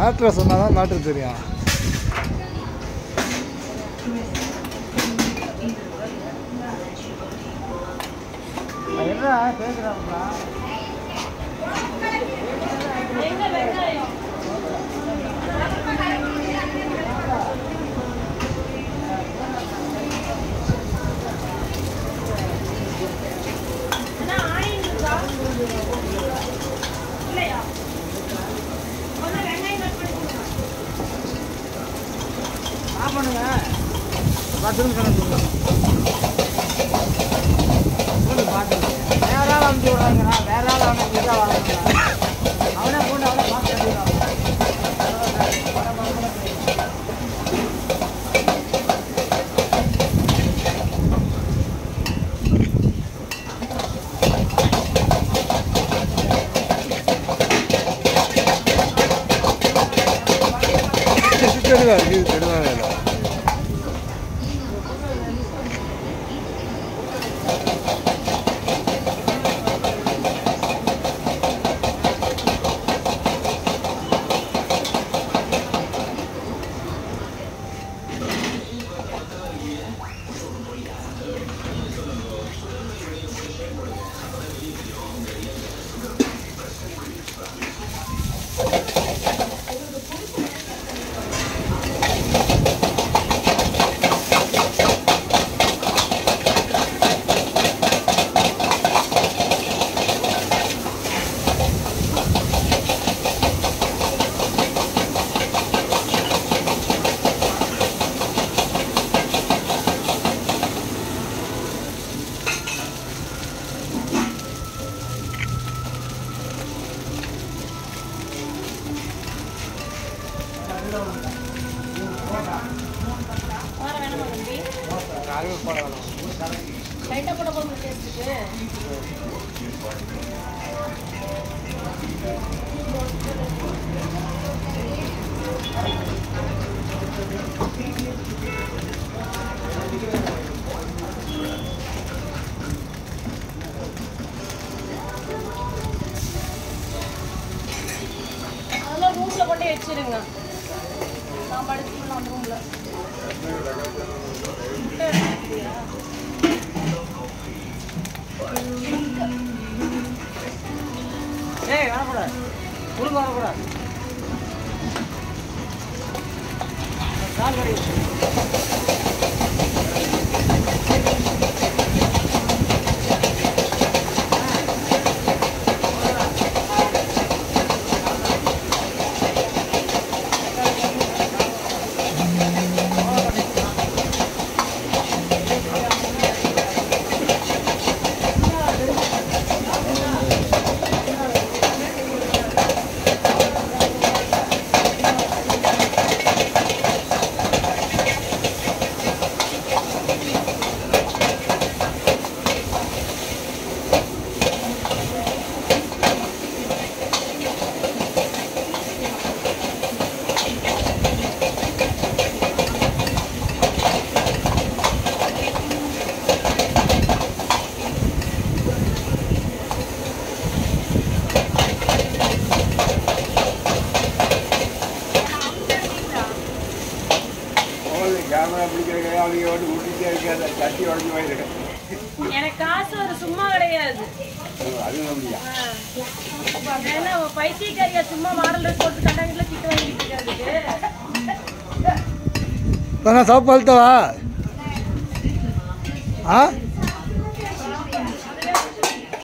மேட்ரை சொன்னால் தான் மேட்ரு தெரியும். என்ன பேசுகிறாங்களா பண்ணுங்க. பத்து நிமிஷம் கணக்கு வேற ஆள் அனுப்பிச்சு விடுறாங்கண்ணா. வேற ஆள் அவனை இங்கே தான் வாங்கணும் அவனே போட்டு அவனே பார்த்து தெளிவாக இருக்குது தெளிவாக லைட்டாக போட போகிற டேஸ்ட்டுக்கு அதெல்லாம் ரூமில் கொண்டே வச்சிருங்க. நான் படிச்சுக்கலாம் அந்த ஏய் வரக்கூடாது குறுக்க வரக்கூடாது கால் கேமரா பிடிக்கிற அவங்க வந்து ஊட்டிட்டே இருக்காது சட்டி உடஞ்சி போயிருக்கேன் எனக்கு காசு ஒரு சும்மா கிடையாது. அது நம்பியா? ஏன்னா பைத்தியக்காரியா சும்மா மாடல் ட்ரெஸ் போட்டு கண்டாங்கிட்ட திட்டு வாங்கிட்டு இருக்கிறதுக்கு. தானே சாப்பாடு ஆ?